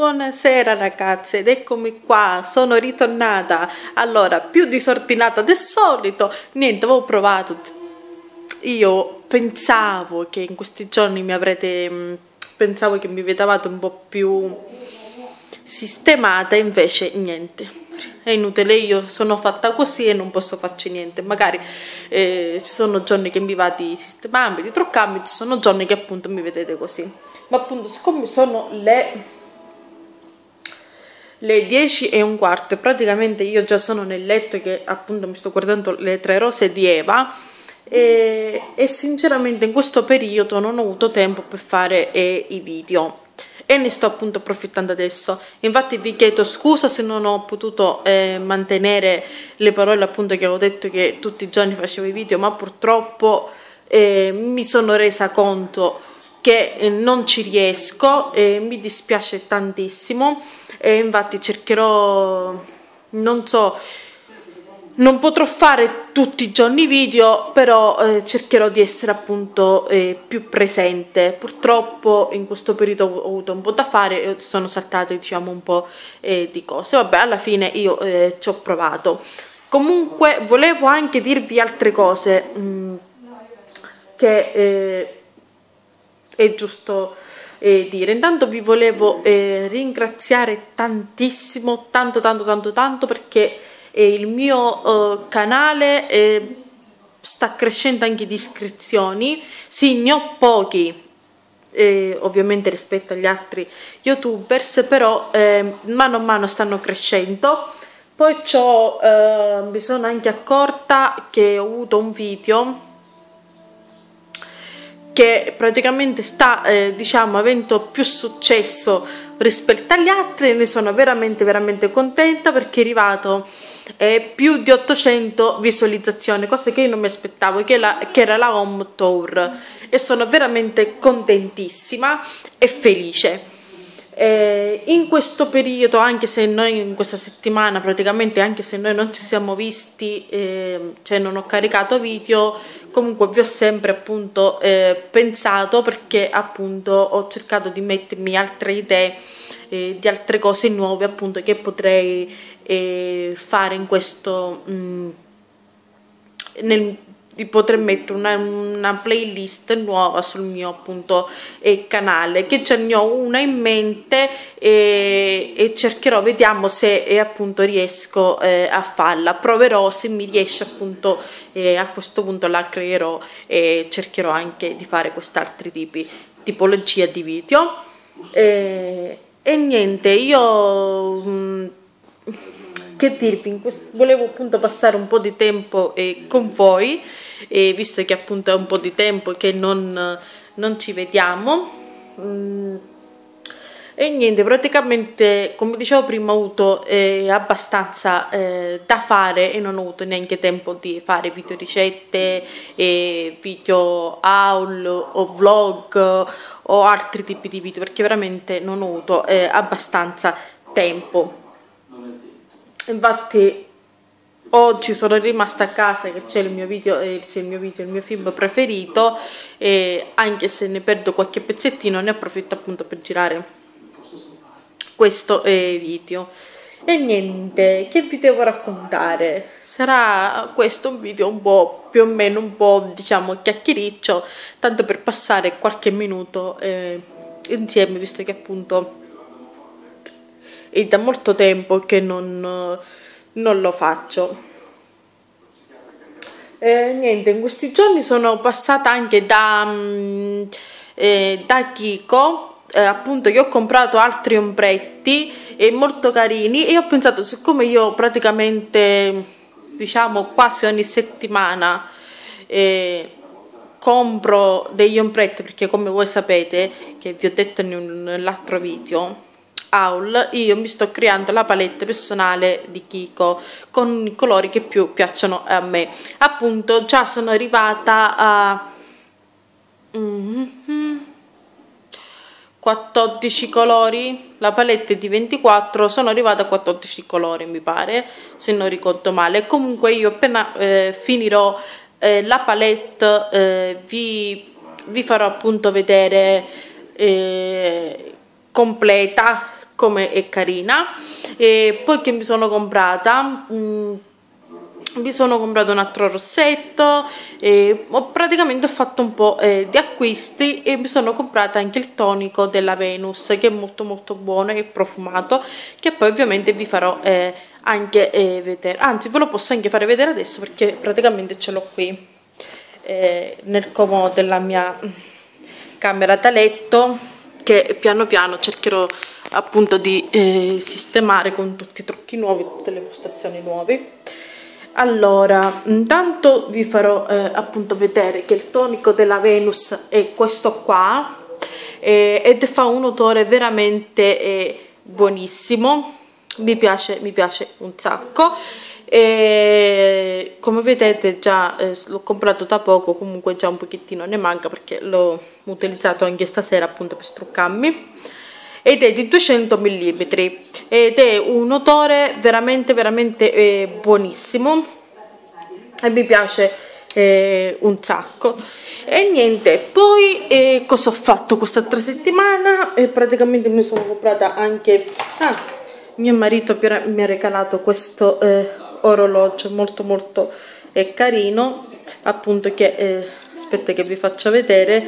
Buonasera ragazze. Ed eccomi qua, sono ritornata, allora più disordinata del solito, niente, avevo provato, io pensavo che in questi giorni mi avrete, mm, pensavo che mi vedevate un po' più sistemata, invece niente, è inutile, io sono fatta così e non posso farci niente, magari eh, ci sono giorni che mi va di sistemarmi, di truccarmi, ci sono giorni che appunto mi vedete così, ma appunto siccome sono le le 10 e un quarto. Praticamente io già sono nel letto che appunto mi sto guardando le tre rose di Eva. E, e sinceramente in questo periodo non ho avuto tempo per fare eh, i video. E ne sto appunto approfittando adesso. Infatti vi chiedo scusa se non ho potuto eh, mantenere le parole appunto che ho detto che tutti i giorni facevo i video ma purtroppo eh, mi sono resa conto che eh, non ci riesco e mi dispiace tantissimo. E infatti cercherò non so non potrò fare tutti i giorni video però eh, cercherò di essere appunto eh, più presente. Purtroppo in questo periodo ho avuto un po' da fare e sono saltate diciamo un po' eh, di cose. Vabbè alla fine io eh, ci ho provato. Comunque volevo anche dirvi altre cose mh, mm, che eh, è giusto eh, dire. Intanto vi volevo eh, ringraziare tantissimo, tanto tanto tanto tanto perché eh, il mio eh, canale eh, sta crescendo anche di iscrizioni. Sì, ne ho pochi, eh, ovviamente rispetto agli altri youtubers, però eh, mano a mano stanno crescendo. Poi eh, mi sono anche accorta che ho avuto un video che praticamente sta eh, diciamo avendo più successo rispetto agli altri ne sono veramente veramente contenta perché è arrivato eh, più di 800 visualizzazioni cosa che io non mi aspettavo che, la, che era la home tour. E sono veramente contentissima e felice eh, in questo periodo, anche se noi in questa settimana praticamente, anche se noi non ci siamo visti, eh, cioè non ho caricato video, comunque vi ho sempre appunto eh, pensato perché appunto ho cercato di mettermi altre idee eh, di altre cose nuove appunto che potrei eh, fare in questo mh, mm, nel di poter mettere una, una, playlist nuova sul mio appunto eh, canale che già ne ho una in mente e, e cercherò vediamo se eh, appunto riesco eh, a farla. Proverò se mi riesce appunto eh, a questo punto la creerò e cercherò anche di fare quest'altri tipi tipologia di video. E, e niente io mh, mm, che dirvi, volevo appunto passare un po' di tempo eh, con voi, eh, visto che appunto è un po' di tempo che non, non ci vediamo. Mm. E niente, praticamente come dicevo prima ho avuto eh, abbastanza eh, da fare e non ho avuto neanche tempo di fare video ricette, video haul o vlog o altri tipi di video perché veramente non ho avuto eh, abbastanza tempo infatti oggi sono rimasta a casa che c'è il mio video, eh, il mio video, il mio film preferito e anche se ne perdo qualche pezzettino ne approfitto appunto per girare questo eh, video. E niente che vi devo raccontare? Sarà questo un video un po' più o meno un po' diciamo chiacchiericcio tanto per passare qualche minuto eh, insieme visto che appunto è da molto tempo che non, non lo faccio. Eh, niente, in questi giorni sono passata anche da, mm, eh, da Kiko, eh, appunto che ho comprato altri ombretti e molto carini e ho pensato siccome io praticamente diciamo quasi ogni settimana eh, compro degli ombretti perché come voi sapete che vi ho detto nell'altro video Aul io mi sto creando la palette personale di Kiko con i colori che più piacciono a me. Appunto già sono arrivata a mm -hmm. 14 colori. La palette di 24 sono arrivata a 14 colori mi pare se non ricordo male. Comunque io appena eh, finirò eh, la palette eh, vi, vi farò appunto vedere eh, completa come è carina. E poi che mi sono comprata mh, mm, mi sono comprato un altro rossetto e ho praticamente fatto un po' eh, di acquisti e mi sono comprata anche il tonico della Venus che è molto molto buono e profumato che poi ovviamente vi farò eh, anche eh, vedere. Anzi ve lo posso anche fare vedere adesso perché praticamente ce l'ho qui eh, nel comodo della mia camera da letto che piano piano cercherò appunto di eh, sistemare con tutti i trucchi nuovi tutte le postazioni nuove. Allora intanto vi farò eh, appunto vedere che il tonico della Venus è questo qua eh, ed fa un odore veramente eh, buonissimo. Mi piace, mi piace un sacco. E come vedete già eh, l'ho comprato da poco comunque già un pochettino ne manca perché l'ho utilizzato anche stasera appunto per struccarmi ed è di 200 mm ed è un odore veramente veramente eh, buonissimo e mi piace eh, un sacco. E niente poi eh, cosa ho fatto quest'altra settimana? E praticamente mi sono comprata anche ah, mio marito mi ha regalato questo eh, orologio molto molto eh, carino appunto che eh, aspetta che vi faccio vedere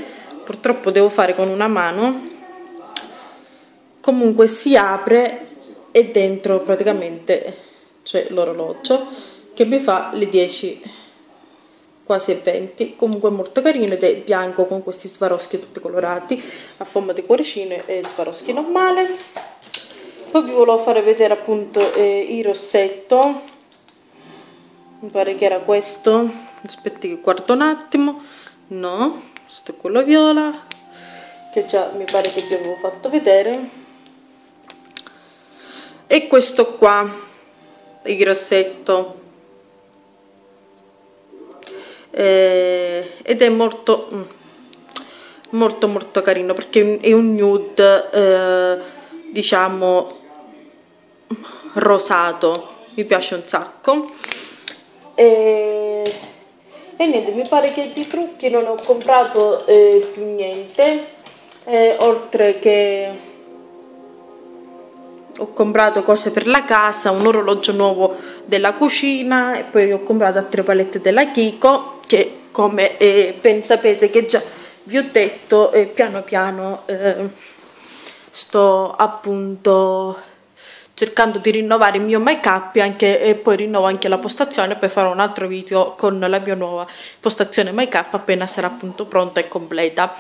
purtroppo devo fare con una mano comunque si apre e dentro praticamente c'è l'orologio che mi fa le 10 quasi 20 comunque molto carino ed è bianco con questi svaroschi tutti colorati a forma di cuoricino e svaroschi normale. Poi vi volevo fare vedere appunto eh, il rossetto. Mi pare che era questo. Aspetti che guardo un attimo. No questo è quello viola che già mi pare che vi avevo fatto vedere e questo qua il rossetto eh, ed è molto mm, molto molto carino perché è un nude eh, diciamo rosato. Mi piace un sacco. E, e niente mi pare che di trucchi non ho comprato eh, più niente. Eh, oltre che ho comprato cose per la casa, un orologio nuovo della cucina e poi ho comprato altre palette della Kiko che come eh, ben sapete che già vi ho detto eh, piano piano eh, sto appunto cercando di rinnovare il mio make up anche, e poi rinnovo anche la postazione poi farò un altro video con la mia nuova postazione make up appena sarà appunto pronta e completa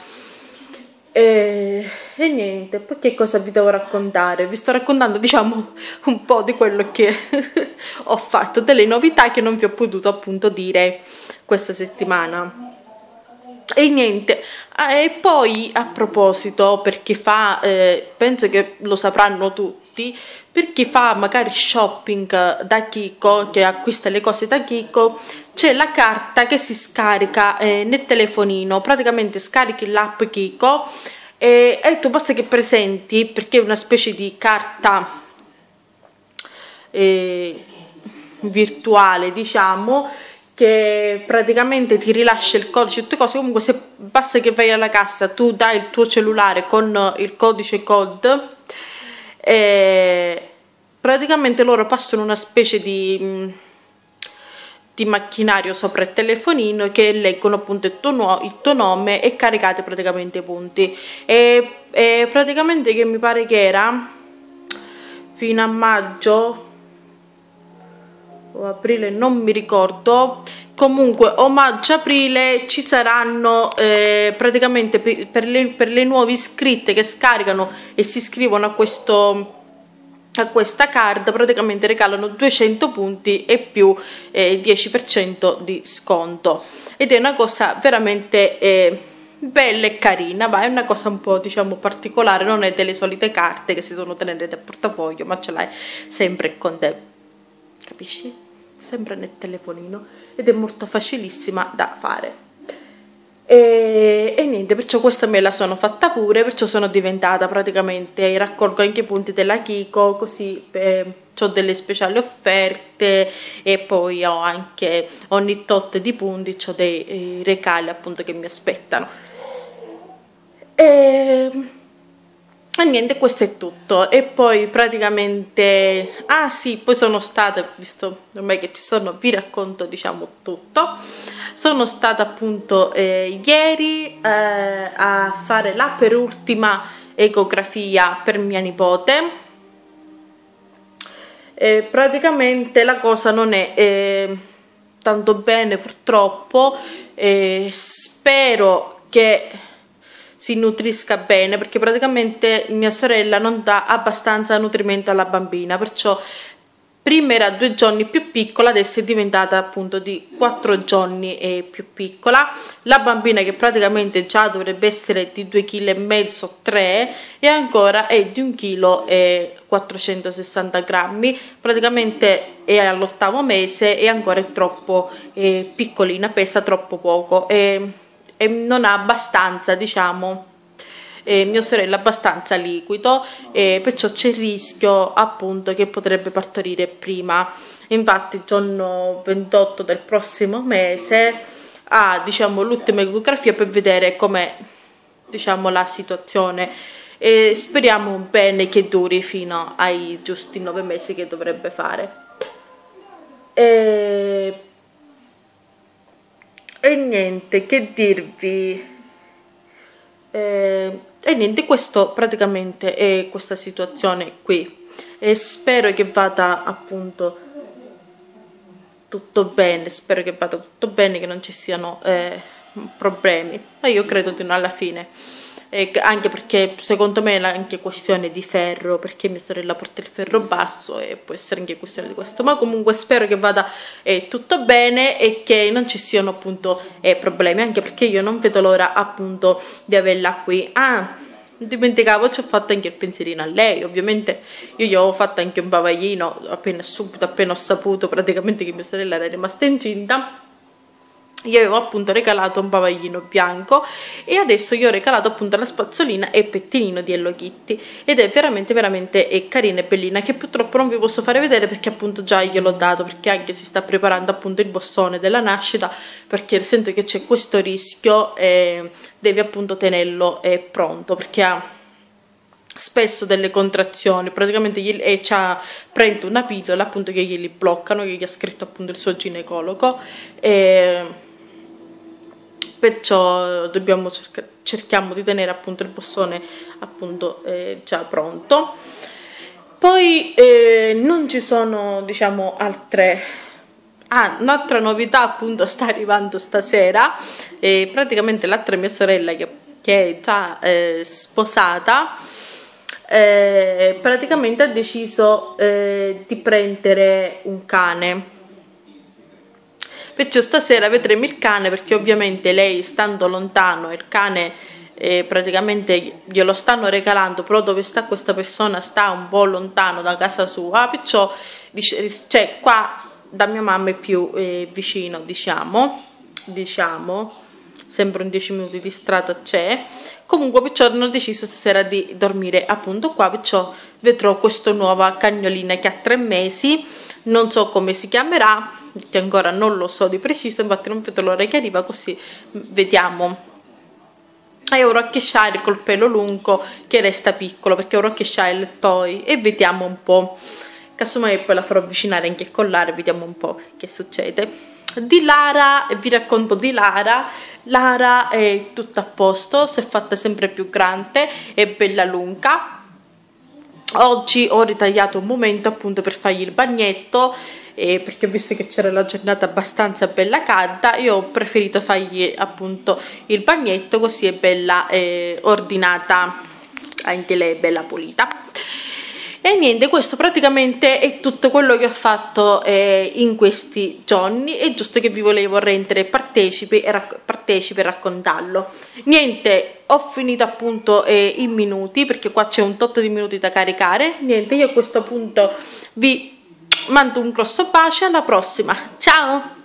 e, e, niente, poi che cosa vi devo raccontare? Vi sto raccontando diciamo un po' di quello che ho fatto, delle novità che non vi ho potuto appunto dire questa settimana. E niente, ah, e poi a proposito, per chi fa, eh, penso che lo sapranno tutti, per chi fa magari shopping da Kiko, che acquista le cose da Kiko, c'è la carta che si scarica eh, nel telefonino, praticamente scarichi l'app Kiko e, e tu basta che presenti, perché è una specie di carta eh, virtuale, diciamo, che praticamente ti rilascia il codice, tutte cose, comunque se basta che vai alla cassa, tu dai il tuo cellulare con il codice code e praticamente loro passano una specie di di macchinario sopra il telefonino che leggono appunto il tuo, il tuo nome e caricate praticamente i punti. E, e, praticamente che mi pare che era fino a maggio o aprile non mi ricordo. Comunque o maggio aprile ci saranno eh, praticamente per, le, per le nuove iscritte che scaricano e si iscrivono a questo a questa card praticamente regalano 200 punti e più eh, 10% di sconto. Ed è una cosa veramente eh, bella e carina ma è una cosa un po' diciamo particolare non è delle solite carte che si devono tenere nel portafoglio ma ce l'hai sempre con te. Capisci? sempre nel telefonino. Ed è molto facilissima da fare e, e, niente perciò questa me la sono fatta pure perciò sono diventata praticamente raccolgo anche i punti della Kiko così eh, ho delle speciali offerte e poi ho anche ogni tot di punti ho dei eh, recali appunto che mi aspettano. E, e niente questo è tutto. E poi praticamente ah sì poi sono stata visto ormai che ci sono vi racconto diciamo tutto. Sono stata appunto eh, ieri eh, a fare la penultima ecografia per mia nipote. E praticamente la cosa non è eh, tanto bene purtroppo. Spero che si nutrisca bene perché praticamente mia sorella non dà abbastanza nutrimento alla bambina perciò prima era due giorni più piccola adesso è diventata appunto di quattro giorni e più piccola. La bambina che praticamente già dovrebbe essere di due kg e mezzo 3 e ancora è di un chilo e 460 grammi. Praticamente è all'ottavo mese e ancora è troppo eh, piccolina pesa troppo poco. E e non ha abbastanza diciamo eh, mia sorella abbastanza liquido e perciò c'è il rischio appunto che potrebbe partorire prima. Infatti il giorno 28 del prossimo mese ha diciamo l'ultima ecografia per vedere com'è diciamo la situazione. E speriamo bene che duri fino ai giusti nove mesi che dovrebbe fare. E e niente che dirvi? Eh, e niente questo praticamente è questa situazione qui. E spero che vada appunto tutto bene spero che vada tutto bene che non ci siano eh, problemi. Ma io credo di no alla fine eh, anche perché secondo me è anche questione di ferro perché mia sorella porta il ferro basso e può essere anche questione di questo. Ma comunque spero che vada eh, tutto bene e che non ci siano appunto eh, problemi anche perché io non vedo l'ora appunto di averla qui. Ah dimenticavo ci ho fatto anche il pensierino a lei ovviamente. Io gli avevo fatto anche un bavaglino appena subito appena ho saputo praticamente che mia sorella era rimasta incinta gli avevo appunto regalato un bavaglino bianco e adesso gli ho regalato appunto la spazzolina e pettinino di Hello Kitty. Ed è veramente veramente è carina e bellina che purtroppo non vi posso fare vedere perché appunto già gliel'ho dato perché anche si sta preparando appunto il bossone della nascita perché sento che c'è questo rischio e devi appunto tenerlo eh, pronto perché ha spesso delle contrazioni. Praticamente gli, e c'ha, prende una pillola appunto che glieli bloccano che gli ha scritto appunto il suo ginecologo e perciò cerca, cerchiamo di tenere appunto il bossone appunto eh, già pronto. Poi eh, non ci sono diciamo altre ah, un'altra novità appunto sta arrivando stasera. E praticamente l'altra mia sorella che, che è già eh, sposata eh, praticamente ha deciso eh, di prendere un cane perciò stasera vedremo il cane perché ovviamente lei stando lontano il cane eh, praticamente glielo stanno regalando però dove sta questa persona sta un po' lontano da casa sua perciò cioè qua da mia mamma è più eh, vicino diciamo diciamo sempre un 10 minuti di strada c'è. Comunque perciò hanno deciso stasera di dormire appunto qua perciò vedrò questa nuova cagnolina che ha tre mesi non so come si chiamerà che ancora non lo so di preciso infatti non vedo l'ora che arriva così vediamo. È un Rockshire col pelo lungo che resta piccolo perché è un Rockshire toy e vediamo un po' casomai poi la farò avvicinare anche il collare vediamo un po' che succede. Di Lara vi racconto di Lara. Lara è tutta a posto si è fatta sempre più grande è bella lunga oggi ho ritagliato un momento appunto per fargli il bagnetto eh, perché ho visto che c'era la giornata abbastanza bella calda io ho preferito fargli appunto il bagnetto così è bella eh, ordinata anche lei è bella pulita. E niente questo praticamente è tutto quello che ho fatto eh, in questi giorni. È giusto che vi volevo rendere partecipi e, rac partecipi e raccontarlo. Niente ho finito appunto eh, i minuti perché qua c'è un tot di minuti da caricare. Niente io a questo punto vi mando un grosso bacio alla prossima. Ciao